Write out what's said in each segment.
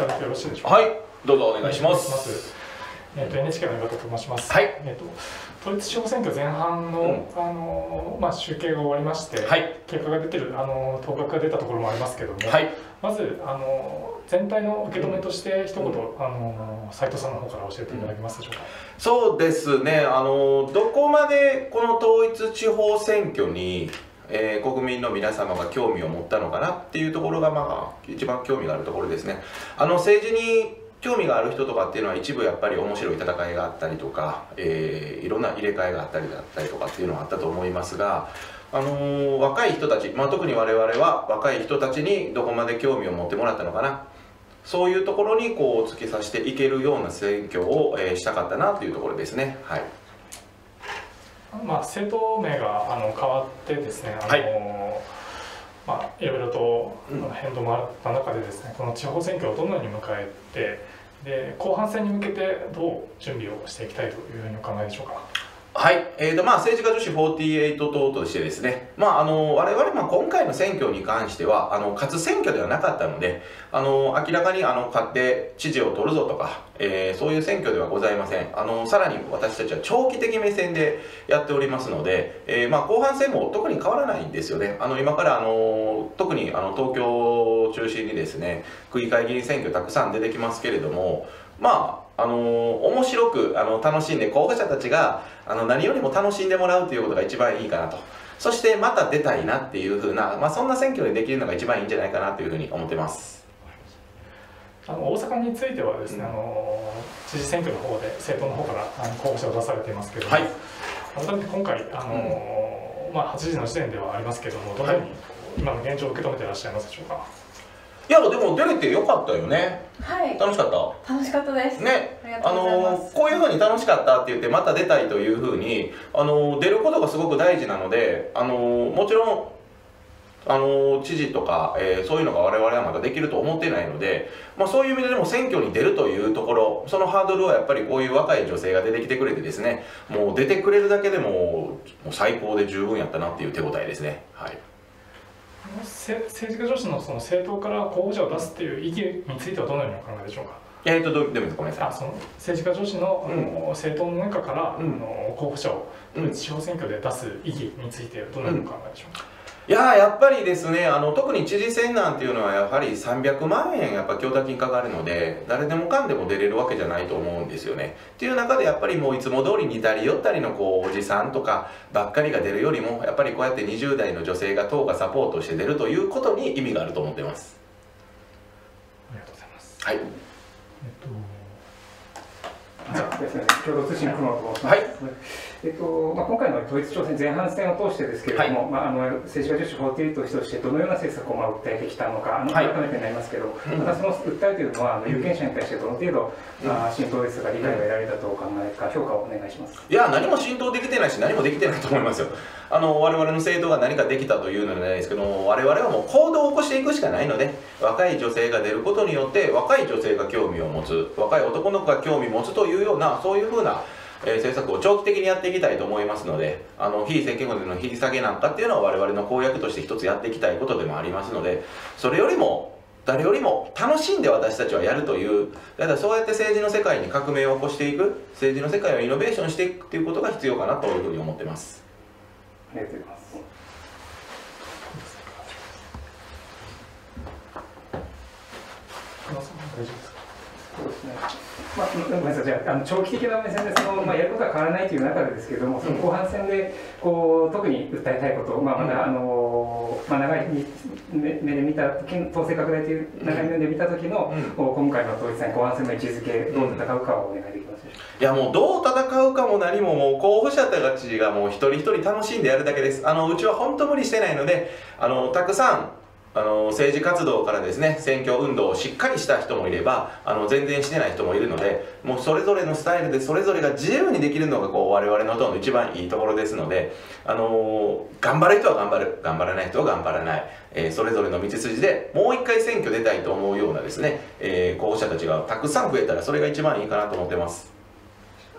ただいてよろしいでしょうか。はいどうぞお願いしますえっ、と NHK の岩田と申します。はいえっ、と統一地方選挙前半の、うんあのまあ集計が終わりまして、はい結果が出てるあの当確が出たところもありますけども、はいまずあの全体の受け止めとして一言、あの斉藤さんの方から教えていただけますでしょうか。そうですねあのどこまでこの統一地方選挙に、えー国民の皆様が興味を持ったのかなっていうところがまあ一番興味があるところですね。あの政治に興味がある人とかっていうのは一部やっぱり面白い戦いがあったりとか、えーいろんな入れ替えがあったりだったりとかっていうのはあったと思いますがあのー若い人たち、まあ、特に我々は若い人たちにどこまで興味を持ってもらったのかな。そういうところにこう突き刺していけるような選挙を、えーしたかったなというところですね。はい。まあ、政党名があの変わってですね、あのはいまあ、いろいろと変動もあった中でですね、この地方選挙をどのように迎えてで後半戦に向けてどう準備をしていきたいというふうにお考えでしょうか？はい、えーとまあ、政治家女子48党としてですね、まあ、あの我々、まあ、今回の選挙に関してはあの勝つ選挙ではなかったのであの明らかにあの勝って知事を取るぞとか、えーそういう選挙ではございません。あのさらに私たちは長期的目線でやっておりますので、えーまあ、後半戦も特に変わらないんですよね。あの今からあの特にあの東京を中心にですね区議会議員選挙たくさん出てきますけれどもまああの面白くあの楽しんで候補者たちがあの何よりも楽しんでもらうということが一番いいかなと。そしてまた出たいなっていうふうな、まあ、そんな選挙にできるのが一番いいんじゃないかなというふうに思ってます。あの大阪についてはですね、うん。あの知事選挙の方で政党の方からあの候補者を出されていますけれども、はい。改めて今回あの、まあ、8時の時点ではありますけれどもどのように今の現状を受け止めていらっしゃいますでしょうか？いやでも出れてよかったよね。はい、楽しかった？楽しかったです。ね。あ。のこういうふうに楽しかったって言ってまた出たいというふうにあの出ることがすごく大事なのであのもちろんあの知事とか、えーそういうのが我々はまだできると思っていないので、まあ、そういう意味ででも選挙に出るというところそのハードルはやっぱりこういう若い女性が出てきてくれてですねもう出てくれるだけでももう最高で十分やったなっていう手応えですね。はい。せ政治家女子のその政党から候補者を出すっていう意義についてはどのようにお考えでしょうか？えーとどうでもいごめんなさいあその政治家女子の,、あの政党の中から、うんあの候補者をうん地方選挙で出す意義についてどのようにお考えでしょうか？いやーやっぱりですねあの特に知事選なんていうのはやはり300万円やっぱ供託金かかるので誰でもかんでも出れるわけじゃないと思うんですよね。っていう中でやっぱりもういつも通り似たり寄ったりのこうおじさんとかばっかりが出るよりもやっぱりこうやって20代の女性が党がサポートして出るということに意味があると思ってます。ありがとうございます。はい。えっはい、ですね、共同通信雲と申します。はい。えっとまあ、今回の統一地方選前半戦を通してですけれども、まあ、あの政治家女子48としてどのような政策をまあ訴えてきたのか、あのはい。改めてになりますけど、うん。またその訴えというのは、あの有権者に対してどの程度、まあ、浸透ですが、理解が得られたとお考えか、評価をお願いします。いや何も浸透できてないし何もできてないと思いますよ。あの我々の政党が何かできたというのではないですけども我々はもう行動を起こしていくしかないので若い女性が出ることによって若い女性が興味を持つ若い男の子が興味を持つというようなそういうふうなえー政策を長期的にやっていきたいと思いますのであの非選挙区での引き下げなんかっていうのは我々の公約として一つやっていきたいことでもありますのでそれよりも誰よりも楽しんで私たちはやるというだからそうやって政治の世界に革命を起こしていく政治の世界をイノベーションしていくということが必要かなというふうに思ってますありがとうございます。久野さん大丈夫ですか。そうですね。まあ、ごめんなさい、じゃあ、あの長期的な目線で、その、まあ、やることは変わらないという中でですけれども、その後半戦で。こう、特に訴えたいこと、まあ、まだ、あの、まあ、長い目目で見た時の、統制拡大という長い目で見た時の、今回の統一戦後半戦の位置づけ、どう戦うかをお願いできます。いやもうどう戦うかも何ももう候補者たちがもう一人一人楽しんでやるだけですあのうちは本当無理してないのであのたくさんあの政治活動からですね選挙運動をしっかりした人もいればあの全然してない人もいるのでもうそれぞれのスタイルでそれぞれが自由にできるのがこう我々の党の一番いいところですのであの頑張る人は頑張る頑張らない人は頑張らない、えーそれぞれの道筋でもう一回選挙出たいと思うようなですね、えー候補者たちがたくさん増えたらそれが一番いいかなと思ってます。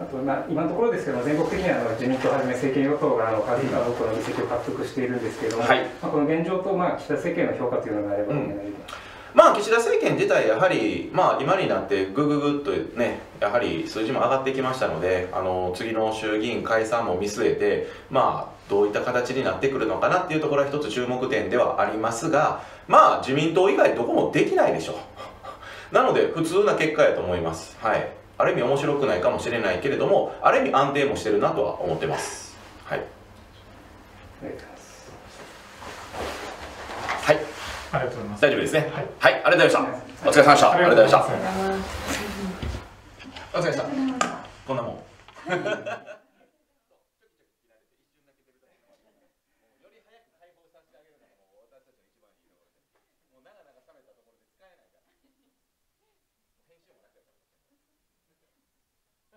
あと、まあ、今のところですけども、全国的にはあの自民党をはじめ政権与党があの数多くの議席を獲得しているんですけれども、はい。まあ、この現状と、まあ、岸田政権の評価というのがあれば。お願います。まあ岸田政権自体やはり、まあ、今になってぐぐぐっとねやはり数字も上がってきましたのであの次の衆議院解散も見据えてまあどういった形になってくるのかなっていうところは一つ注目点ではありますがまあ自民党以外どこもできないでしょ。う なので普通な結果やと思います。はいある意味面白くないかもしれないけれどもある意味安定もしてるなとは思ってます。はい。はい。ありがとうございます。大丈夫ですね？はい。はい、ありがとうございました。お疲れ様でした。ありがとうございました。お疲れ様でした。こんなもん